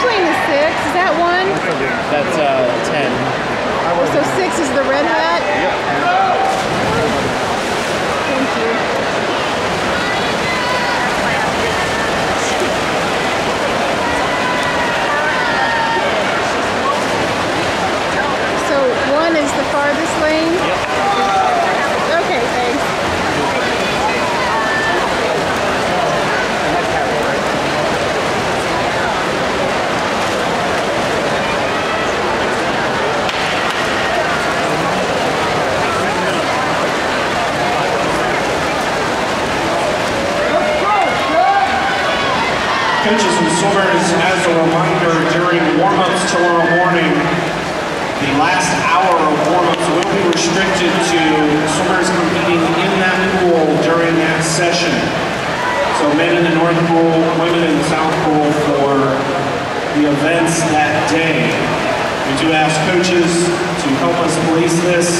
Ashling is six. Is that one? That's uh, 10. So six is the red hat you. So one is the farthest lane? Okay, thanks. Coaches and swimmers, as a reminder, during warm-ups tomorrow morning, the last hour of warm-ups will be restricted to swimmers competing in that pool during that session. So men in the North Pool, women in the South Pool for the events that day. We do ask coaches to help us police this.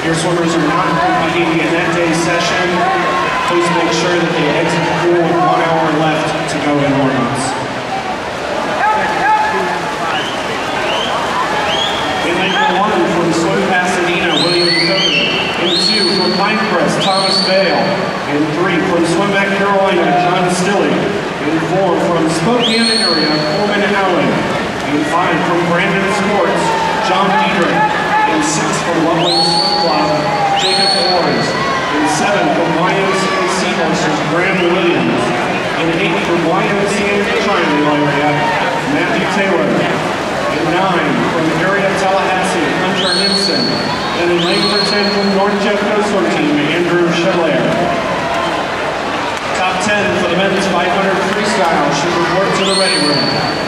Your swimmers are not competing in that day's session. Please make sure that they exit the pool with one hour left to go in warm-ups. In lane one from Swim Pasadena, William Cody. In two from Pinecrest, Thomas Vale. In three from SwimMAC Carolina, John Stilley. In four from Spokane area, Coleman Allen. In five from Brandon Sports, John Diedrich. In six from Loveland Taylor. In nine, from the area of Tallahassee, Hunter Henson. And in 10 from North Jeff Coastland Team, Andrew Chevalier. Top 10 for the men's 500 freestyle should report to the ready room.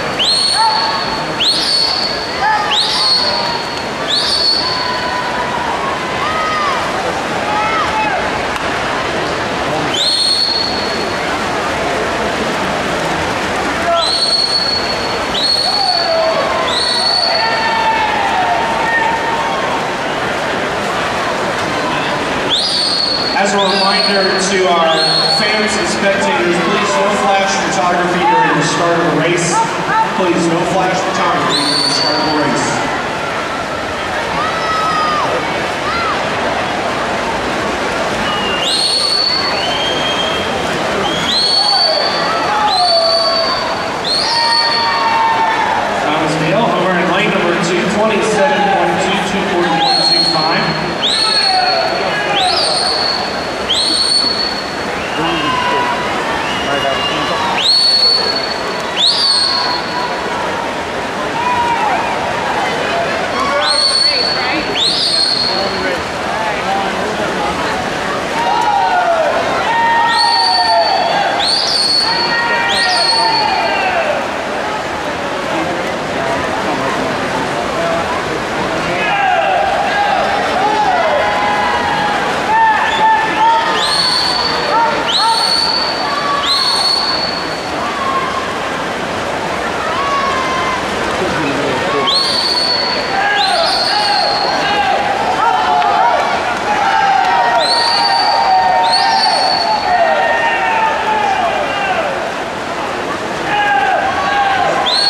As a reminder to our fans and spectators, please no flash photography during the start of the race. Please no flash photography during the start of the race. Thomas Dale over in lane number 227.2240.25.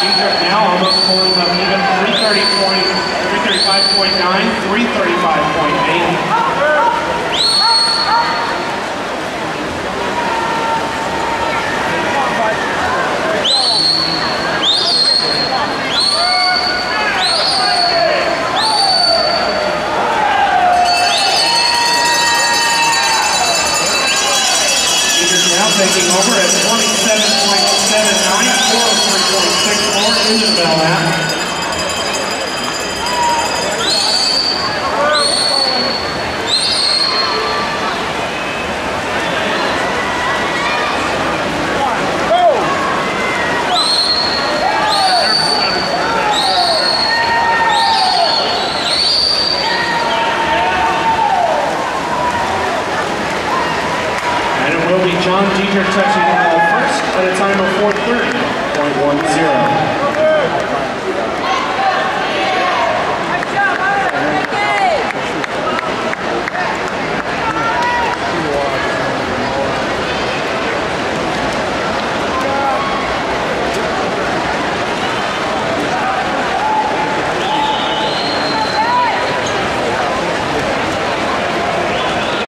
Diedrich now almost pulling up even 330 point, 335.9, 335.8. Diedrich now taking over at 27.79, 403.64 into the. will be John Dieter touching the ball first at a time of 430.10.